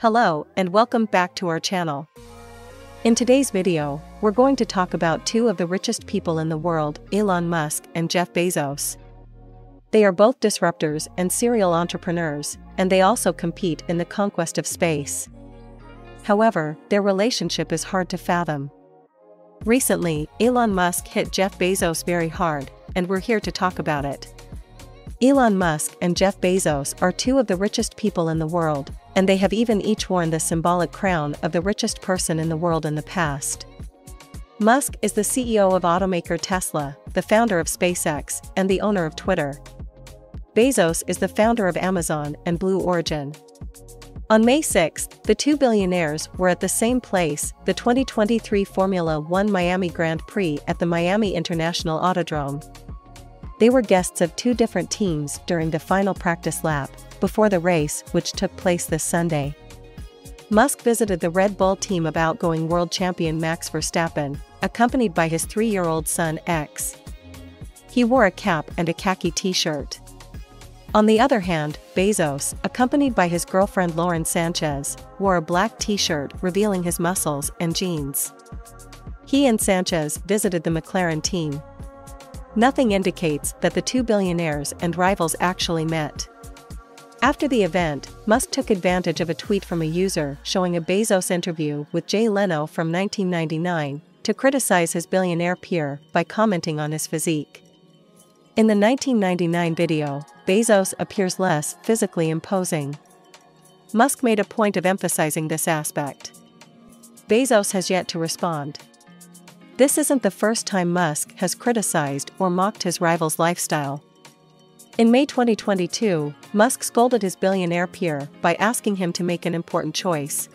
Hello and welcome back to our channel. In today's video, we're going to talk about two of the richest people in the world, Elon Musk and Jeff Bezos. They are both disruptors and serial entrepreneurs, and they also compete in the conquest of space. However, their relationship is hard to fathom. Recently, Elon Musk hit Jeff Bezos very hard, and we're here to talk about it. Elon Musk and Jeff Bezos are two of the richest people in the world, and they have even each worn the symbolic crown of the richest person in the world in the past. Musk is the CEO of automaker Tesla, the founder of SpaceX, and the owner of Twitter. Bezos is the founder of Amazon and Blue Origin. On May 6, the two billionaires were at the same place, the 2023 Formula One Miami Grand Prix at the Miami International Autodrome. They were guests of two different teams during the final practice lap, before the race, which took place this Sunday. Musk visited the Red Bull team of outgoing world champion Max Verstappen, accompanied by his three year old son X. He wore a cap and a khaki t shirt. On the other hand, Bezos, accompanied by his girlfriend Lauren Sanchez, wore a black t shirt revealing his muscles and jeans. He and Sanchez visited the McLaren team. Nothing indicates that the two billionaires and rivals actually met. After the event, Musk took advantage of a tweet from a user showing a Bezos interview with Jay Leno from 1999 to criticize his billionaire peer by commenting on his physique. In the 1999 video, Bezos appears less physically imposing. Musk made a point of emphasizing this aspect. Bezos has yet to respond. This isn't the first time Musk has criticized or mocked his rival's lifestyle. In May 2022, Musk scolded his billionaire peer by asking him to make an important choice.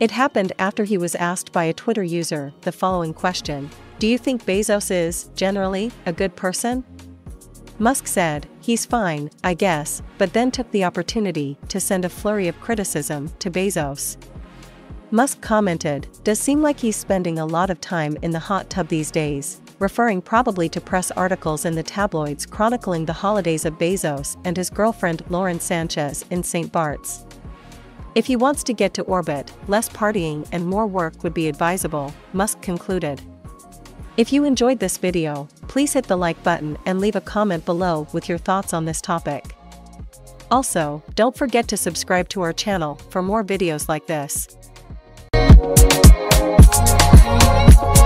It happened after he was asked by a Twitter user the following question Do you think Bezos is, generally, a good person? Musk said, He's fine, I guess, but then took the opportunity to send a flurry of criticism to Bezos. Musk commented, Does seem like he's spending a lot of time in the hot tub these days, referring probably to press articles in the tabloids chronicling the holidays of Bezos and his girlfriend Lauren Sanchez in St. Bart's. If he wants to get to orbit, less partying and more work would be advisable, Musk concluded. If you enjoyed this video, please hit the like button and leave a comment below with your thoughts on this topic. Also, don't forget to subscribe to our channel for more videos like this. Thank you.